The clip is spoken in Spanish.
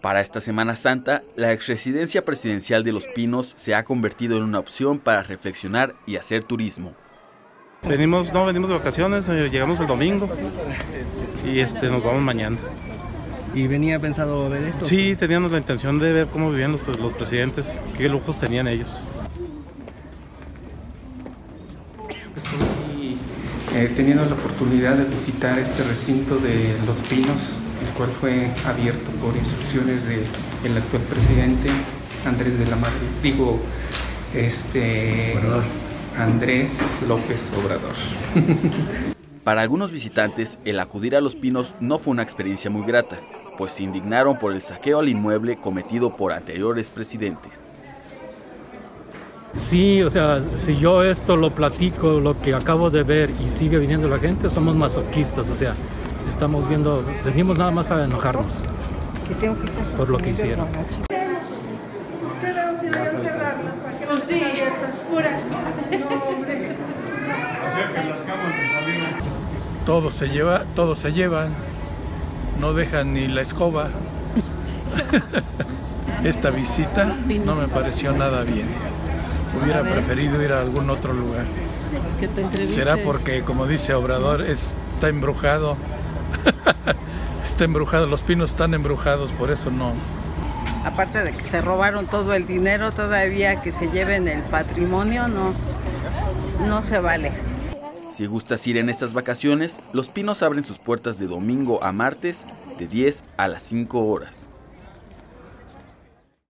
Para esta Semana Santa, la exresidencia presidencial de Los Pinos se ha convertido en una opción para reflexionar y hacer turismo. Venimos, no, venimos de vacaciones, eh, llegamos el domingo y este, nos vamos mañana. ¿Y venía pensado ver esto? Sí, teníamos la intención de ver cómo vivían los, los presidentes, qué lujos tenían ellos. Estoy eh, teniendo la oportunidad de visitar este recinto de Los Pinos, el cual fue abierto por instrucciones del actual presidente Andrés de la Madrid, digo, este Andrés López Obrador. Para algunos visitantes, el acudir a Los Pinos no fue una experiencia muy grata, pues se indignaron por el saqueo al inmueble cometido por anteriores presidentes. Sí, o sea, si yo esto lo platico, lo que acabo de ver y sigue viniendo la gente, somos masoquistas, o sea, estamos viendo, venimos nada más a enojarnos por lo que hicieron. Ustedes deberían cerrarlas para que no estén abiertas. No, hombre. Todo se lleva, todo se llevan, no dejan ni la escoba. Esta visita no me pareció nada bien. Hubiera preferido ir a algún otro lugar. Será porque, como dice Obrador, está embrujado. está embrujado, los pinos están embrujados, por eso no. Aparte de que se robaron todo el dinero, todavía que se lleven el patrimonio, no, no se vale. Si gustas ir en estas vacaciones, Los Pinos abren sus puertas de domingo a martes de 10 a las 5 horas.